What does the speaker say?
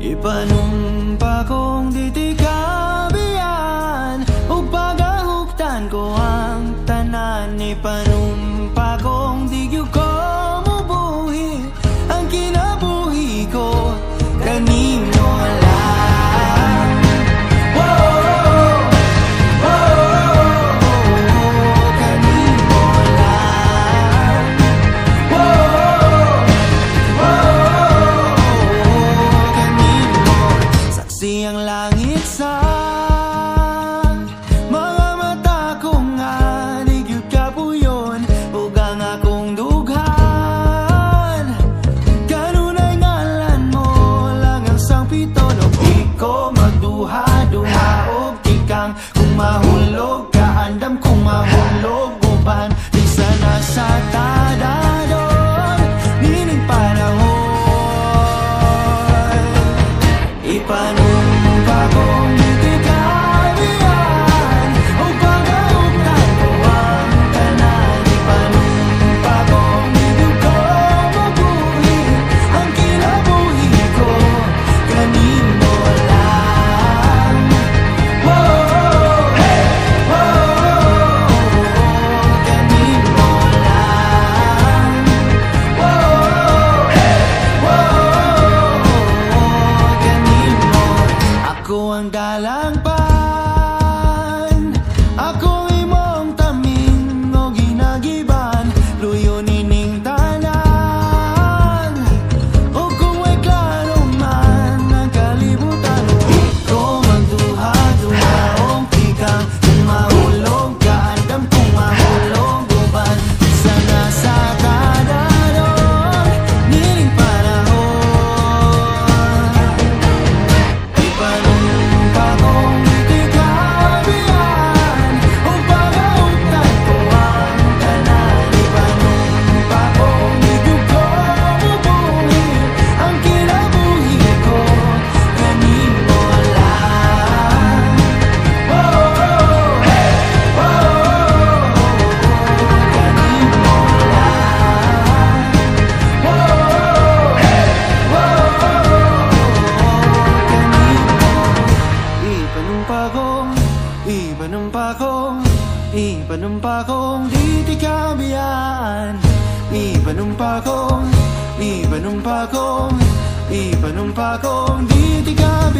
Ipanumpa kong ditikabian Ug pagahugtan ko ang tanan. Ipanumpa kong digyukon Kahit sa mga mata kong anigil ka po yun. Huwag ang akong dughan. Kanunay ngalan mo lang ang sangpiton O di ko magduha-duha o di Kung mahulog ka. Andam kung mahulog Ipanumpa kong, ipanumpa kong di di ka biyaan Ipanumpa kong, ipanumpa kong, ipanumpa kong di di ka